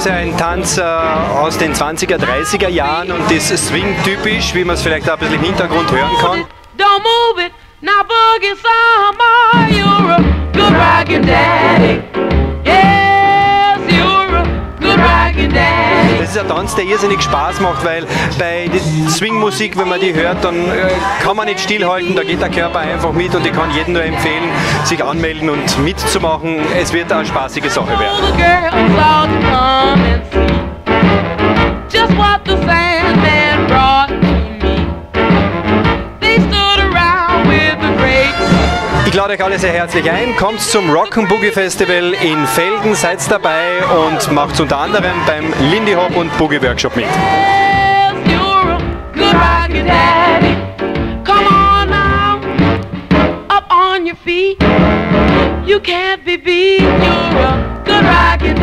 ist ein Tanz äh, aus den 20er, 30er Jahren und ist Swing-typisch, wie man es vielleicht auch ein bisschen im Hintergrund hören kann. Don't move it, now boogie some more. You're a good rockin' daddy. Yes, you're a good rockin' daddy. Das ist ein Tanz, der irrsinnig Spaß macht, weil bei der Swing-Musik, wenn man die hört, dann äh, kann man nicht stillhalten, da geht der Körper einfach mit und ich kann jedem nur empfehlen, sich anmelden und mitzumachen. Es wird eine spaßige Sache werden. Lade euch alle sehr herzlich ein. Kommt zum Rock'n' Festival in Felden, seid dabei und macht unter anderem beim Lindy Hop und Boogie Workshop mit. You can't be beat. You're a good daddy.